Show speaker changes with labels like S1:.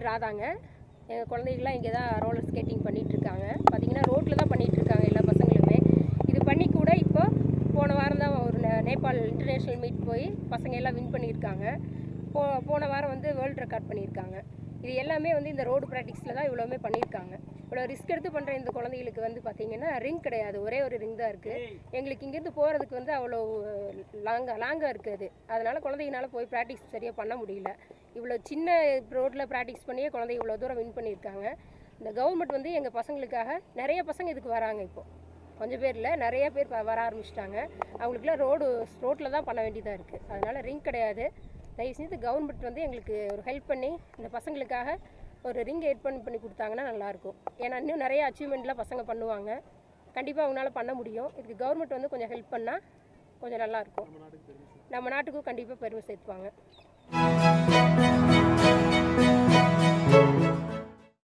S1: பேர் ராதாங்க. எங்கள் குழந்தைகள்லாம் இங்கே தான் ரோலர் ஸ்கேட்டிங் பண்ணிகிட்ருக்காங்க பார்த்திங்கன்னா பார்த்தீங்கன்னா ரோட்டில் தான் பண்ணிகிட்ருக்காங்க இருக்காங்க எல்லா பசங்களுமே. இது பண்ணி கூட இப்போ போன வாரம் தான் ஒரு நேபாள் இன்டர்நேஷ்னல் மீட் போய் பசங்க எல்லாம் வின் பண்ணியிருக்காங்க. போ போன வாரம் வந்து வேர்ல்டு ரெக்கார்ட் பண்ணியிருக்காங்க. இது எல்லாமே வந்து இந்த ரோடு ப்ராக்டிக்ஸில் தான் இவ்வளோவுமே பண்ணியிருக்காங்க. இவ்வளோ ரிஸ்க் எடுத்து பண்ணுற இந்த குழந்தைகளுக்கு வந்து பார்த்தீங்கன்னா ரிங் கிடையாது. ஒரே ஒரு ரிங் தான் இருக்குது எங்களுக்கு இங்கேருந்து போகிறதுக்கு வந்து அவ்வளோ லாங்காக லாங்காக இருக்குது அதனால் குழந்தைங்கனால போய் ப்ராக்டிஸ் சரியாக பண்ண முடியல. இவ்வளோ சின்ன ரோட்டில் ப்ராக்டிஸ் பண்ணியே குழந்தைங்க இவ்வளோ தூரம் வின் பண்ணியிருக்காங்க. இந்த கவர்மெண்ட் வந்து எங்கள் பசங்களுக்காக நிறைய பசங்க இதுக்கு வராங்க இப்போ. கொஞ்சம் பேர் இல்லை நிறைய பேர் வர ஆரம்பிச்சிட்டாங்க. அவங்களுக்குலாம் ரோடு ரோட்டில் தான் பண்ண வேண்டியதாக இருக்குது அதனால் ரிங் கிடையாது. தயவு செஞ்சு கவர்மெண்ட் வந்து எங்களுக்கு ஒரு ஹெல்ப் பண்ணி இந்த பசங்களுக்காக ஒரு ரிங் ஏற்பாடு பண்ணி கொடுத்தாங்கன்னா நல்லாயிருக்கும். ஏன்னா இன்னும் நிறைய அச்சீவ்மெண்ட்லாம் பசங்க பண்ணுவாங்க. கண்டிப்பாக அவங்களால பண்ண முடியும். இதுக்கு கவர்மெண்ட் வந்து கொஞ்சம் ஹெல்ப் பண்ணால் கொஞ்சம் நல்லாயிருக்கும். நம்ம நாட்டுக்கும் கண்டிப்பாக பெருமை சேர்த்துவாங்க